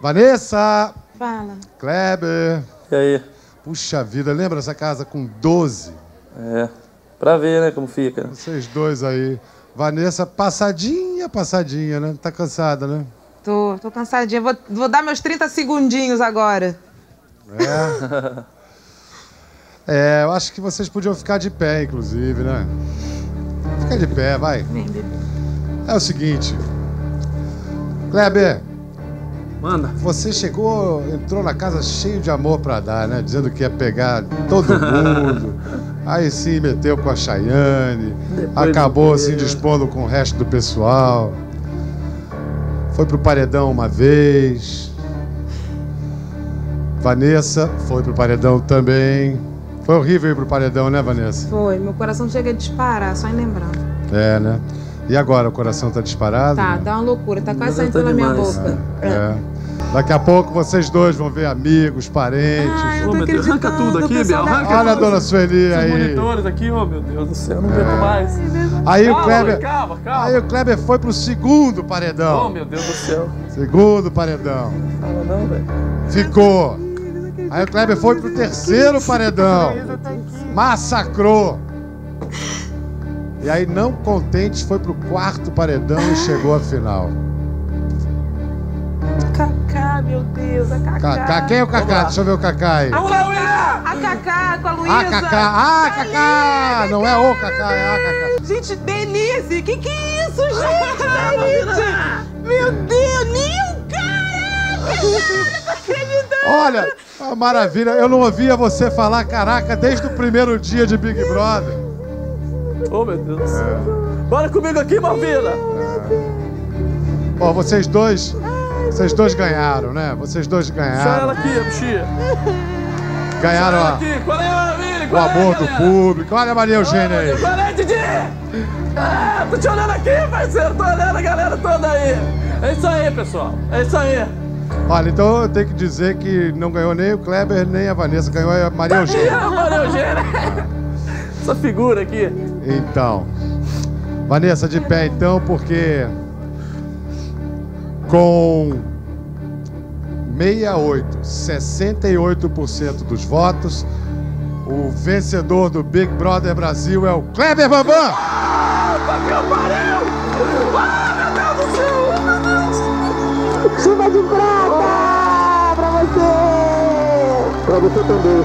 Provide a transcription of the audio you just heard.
Vanessa! Fala. Kleber! E aí? Puxa vida, lembra essa casa com 12? É. Pra ver, né, como fica. Vocês dois aí. Vanessa, passadinha, passadinha, né? Tá cansada, né? Tô, tô cansadinha. Vou, vou dar meus 30 segundinhos agora. É. É, eu acho que vocês podiam ficar de pé, inclusive, né? Fica de pé, vai. É o seguinte. Kleber, Manda. você chegou, entrou na casa cheio de amor pra dar, né? Dizendo que ia pegar todo mundo. Aí sim meteu com a Chayane. Depois acabou se quê? indispondo com o resto do pessoal. Foi pro paredão uma vez. Vanessa foi pro paredão também. Foi horrível ir pro paredão, né, Vanessa? Foi, meu coração chega a disparar, só em lembrar. É, né? E agora, o coração tá disparado? Tá, né? dá uma loucura, tá quase saindo tá pela minha boca. É. Daqui a pouco vocês dois vão ver amigos, parentes. Ai, Deus, arranca tudo aqui, Biel, arranca Olha a dona Sueli Os aí. monitores aqui, oh meu Deus do céu, eu não aguento mais. Aí o Calma, Kleber. calma, calma. Aí o Kleber foi pro segundo Oh paredão. meu Deus do céu. Segundo paredão. Fala não, velho. Ficou. Aí o Kleber foi pro terceiro paredão. Massacrou. E aí, não contente, foi pro quarto paredão e chegou à final. Cacá, meu Deus, a Cacá. Cacá, quem é o Cacá? Deixa eu ver o Cacá aí. Vamos lá, William! A Cacá com a Luísa. Ah, Cacá! Ah, Cacá! Não é o Cacá, é a Cacá. Gente, Denise, que que é isso, gente? gente? Meu Deus, Nil, caraca! Não tô acreditando. Olha, a maravilha. Eu não ouvia você falar caraca desde o primeiro dia de Big Brother. Oh meu Deus do céu. Bora comigo aqui, Malvina. Ó, vocês dois. Vocês dois ganharam, né? Vocês dois Só ela ganharam. aqui, a bichinha. Ganharam ó, aqui. Qual é, Maravilha? o Qual é, amor do galera? público. Olha a Maria Eugênia aí. Qual é, Didi? Ah, tô te olhando aqui, parceiro. Tô olhando a galera toda aí. É isso aí, pessoal. É isso aí. Olha, então eu tenho que dizer que não ganhou nem o Kleber, nem a Vanessa. Ganhou a Maria Eugênia. a Maria Eugênia. Essa figura aqui. Então. Vanessa, de pé então, porque com 68, 68% dos votos, o vencedor do Big Brother Brasil é o Kleber Bambam! Puta que pariu! Ah, meu Deus do céu! Meu Deus! Chuva de prata pra você! Pra você também.